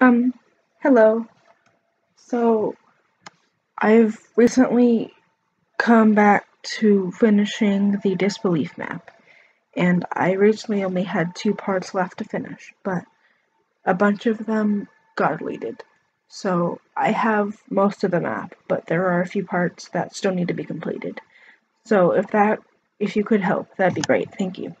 Um, hello. So, I've recently come back to finishing the disbelief map, and I originally only had two parts left to finish, but a bunch of them got deleted. So, I have most of the map, but there are a few parts that still need to be completed. So, if that if you could help, that'd be great. Thank you.